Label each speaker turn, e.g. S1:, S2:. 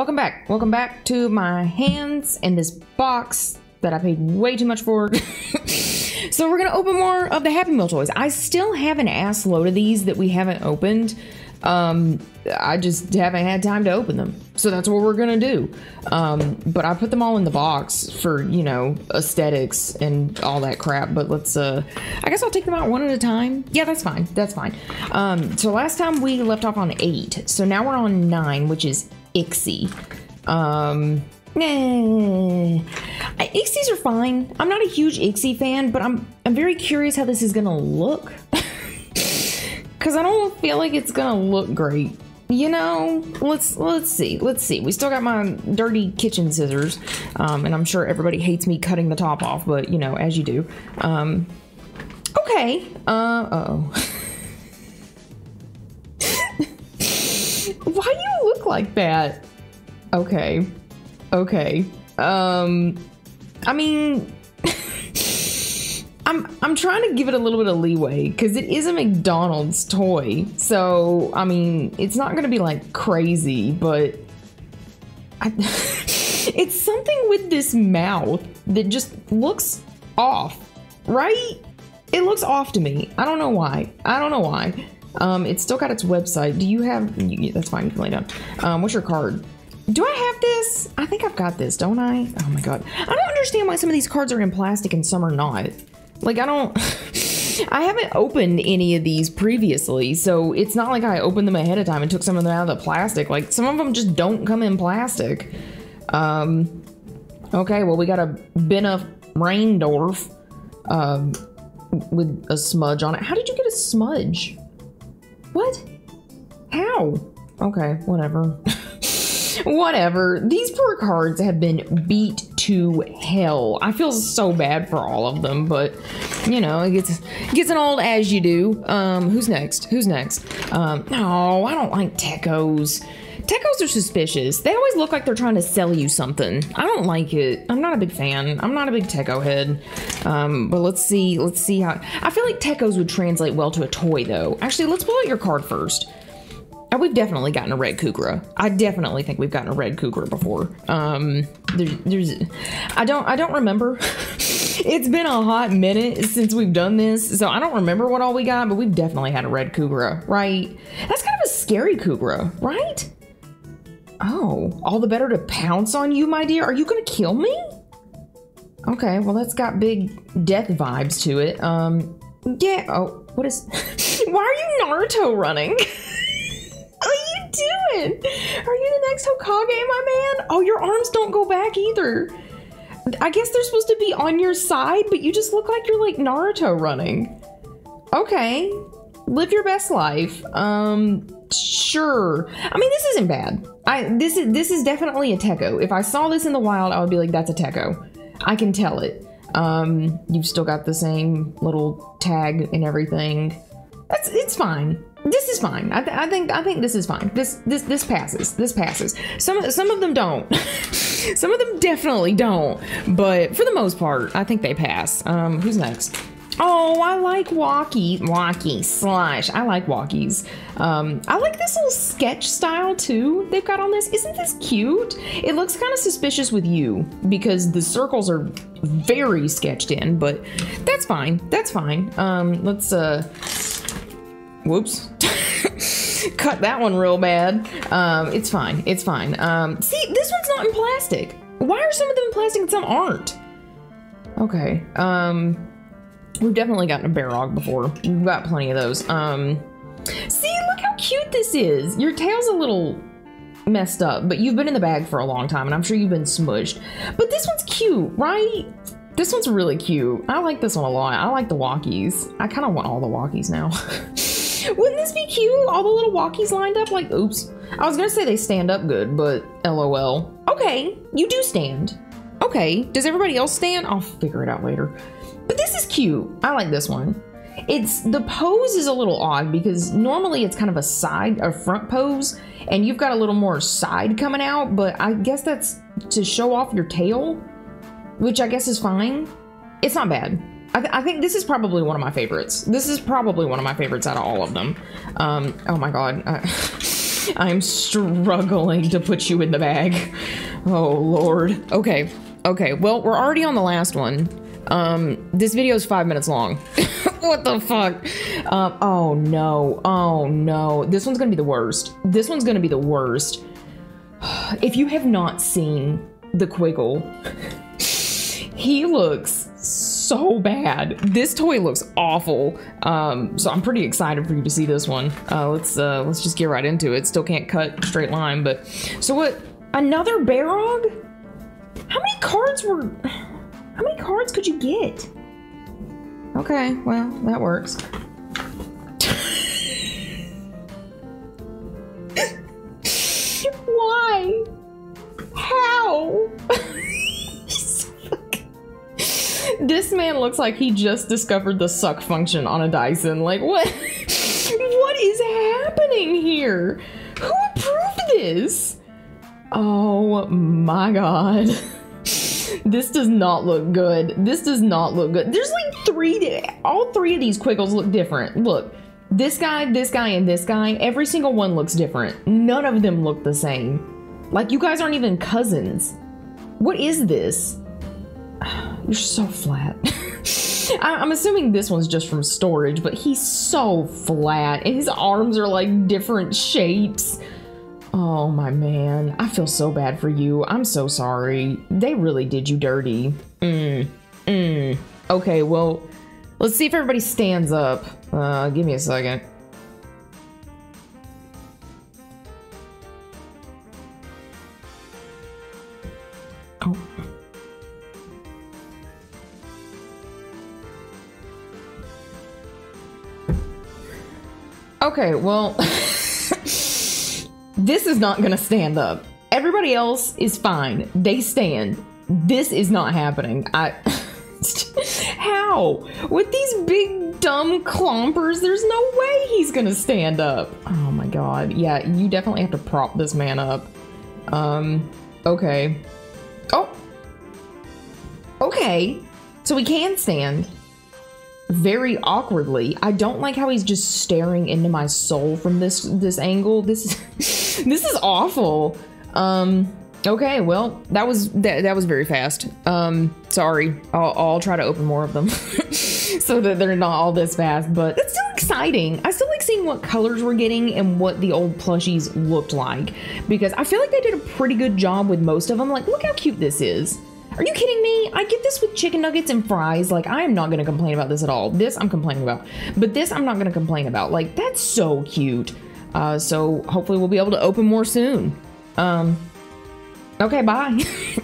S1: welcome back. Welcome back to my hands and this box that I paid way too much for. so we're gonna open more of the Happy Meal toys. I still have an ass load of these that we haven't opened. Um, I just haven't had time to open them. So that's what we're gonna do. Um, but I put them all in the box for, you know, aesthetics and all that crap. But let's, uh, I guess I'll take them out one at a time. Yeah, that's fine. That's fine. Um, so last time we left off on eight. So now we're on nine, which is Ixi. Um, Nah. Ixis are fine. I'm not a huge Ixi fan, but I'm I'm very curious how this is gonna look. Cause I don't feel like it's gonna look great. You know, let's let's see, let's see. We still got my dirty kitchen scissors, um, and I'm sure everybody hates me cutting the top off, but you know, as you do. Um, okay. Uh, uh oh. like that? Okay. Okay. Um I mean I'm I'm trying to give it a little bit of leeway because it is a McDonald's toy. So I mean it's not gonna be like crazy, but I, it's something with this mouth that just looks off, right? It looks off to me. I don't know why. I don't know why. Um, it's still got its website. Do you have? You, that's fine. You can lay down. Um, what's your card? Do I have this? I think I've got this, don't I? Oh my god. I don't understand why some of these cards are in plastic and some are not. Like, I don't... I haven't opened any of these previously, so it's not like I opened them ahead of time and took some of them out of the plastic. Like, some of them just don't come in plastic. Um, okay, well, we got a Benna Reindorf um, with a smudge on it. How did you get a smudge? What? How? Okay, whatever. Whatever. These poor cards have been beat to hell. I feel so bad for all of them, but you know, it gets it gets an old as you do. Um, who's next? Who's next? Um, no, I don't like Techos. Techos are suspicious. They always look like they're trying to sell you something. I don't like it. I'm not a big fan. I'm not a big Techo head. Um, but let's see. Let's see how. I feel like Techos would translate well to a toy, though. Actually, let's pull out your card first. Oh, we've definitely gotten a red Kougra. I definitely think we've gotten a red Kougra before. Um, there, there's, I don't, I don't remember. it's been a hot minute since we've done this, so I don't remember what all we got, but we've definitely had a red Kougra, right? That's kind of a scary Kougra, right? Oh, all the better to pounce on you, my dear. Are you gonna kill me? Okay, well that's got big death vibes to it. Um, yeah. Oh, what is? Why are you Naruto running? What are you doing? Are you the next Hokage, my man? Oh, your arms don't go back either. I guess they're supposed to be on your side, but you just look like you're like Naruto running. Okay. Live your best life. Um sure. I mean, this isn't bad. I this is this is definitely a Techo. If I saw this in the wild, I would be like that's a Techo. I can tell it. Um you've still got the same little tag and everything. That's it's fine this is fine. I, th I, think I think this is fine. This this this passes. This passes. Some some of them don't. some of them definitely don't. But for the most part, I think they pass. Um, who's next? Oh, I like Wocky, Wocky slash. I like Wockies. Um, I like this little sketch style too. They've got on this. Isn't this cute? It looks kind of suspicious with you because the circles are very sketched in, but that's fine. That's fine. Um, let's uh Whoops. Cut that one real bad. Um, it's fine. It's fine. Um, see, this one's not in plastic. Why are some of them in plastic and some aren't? Okay. Um, we've definitely gotten a Barog before. We've got plenty of those. Um, see, look how cute this is. Your tail's a little messed up, but you've been in the bag for a long time, and I'm sure you've been smushed. But this one's cute, right? This one's really cute. I like this one a lot. I like the Wockies. I kind of want all the Wockies now. Wouldn't this be cute? All the little Wockies lined up like, oops. I was gonna say they stand up good, but lol. Okay, you do stand. Okay, does everybody else stand? I'll figure it out later. This is cute. I like this one. It's, the pose is a little odd because normally it's kind of a side, a front pose, and you've got a little more side coming out, but I guess that's to show off your tail, which I guess is fine. It's not bad. I, th I, think this is probably one of my favorites. This is probably one of my favorites out of all of them. Um, oh my god. Uh, I'm struggling to put you in the bag. Oh, Lord. Okay. Okay. Well, we're already on the last one. Um, this video is five minutes long. what the fuck? Um, oh no. Oh no. This one's gonna be the worst. This one's gonna be the worst. If you have not seen the Quiggle, he looks so bad. This toy looks awful. Um, so I'm pretty excited for you to see this one. Uh, let's uh, let's just get right into it. Still can't cut straight line, but so what? Another Barog? How many cards were? How many cards could you get? Okay, well that works. Why? How? this man looks like he just discovered the suck function on a Dyson. Like, what? what is happening here? Who approved this? Oh my god. This does not look good. This does not look good. There's like three, all three of these Quiggles look different. Look, this guy, this guy, and this guy, every single one looks different. None of them look the same. Like, you guys aren't even cousins. What is this? You're so flat. I'm assuming this one's just from storage, but he's so flat and his arms are like different shapes. Oh my man, I feel so bad for you. I'm so sorry. They really did you dirty. Mm, mm. Okay, well, let's see if everybody stands up. Uh, give me a second. Oh. Okay, well, this is not gonna stand up. Everybody else is fine. They stand. This is not happening. I. How? With these big dumb clompers, there's no way he's gonna stand up. Oh my god. Yeah, you definitely have to prop this man up. Um, okay. Oh! Okay. So he can stand very awkwardly. I don't like how he's just staring into my soul from this this angle. This is this is awful. Um okay, well, that was that, that was very fast. Um sorry. I'll, I'll try to open more of them so that they're not all this fast, but it's still exciting. I still like seeing what colors we're getting and what the old plushies looked like because I feel like they did a pretty good job with most of them. Like, look how cute this is. Are you kidding me? I get this with chicken nuggets and fries. Like, I am not to complain about this at all. This I'm complaining about. But this I'm not to complain about. Like, that's so cute. Uh, so hopefully we'll be able to open more soon. Um, okay, bye.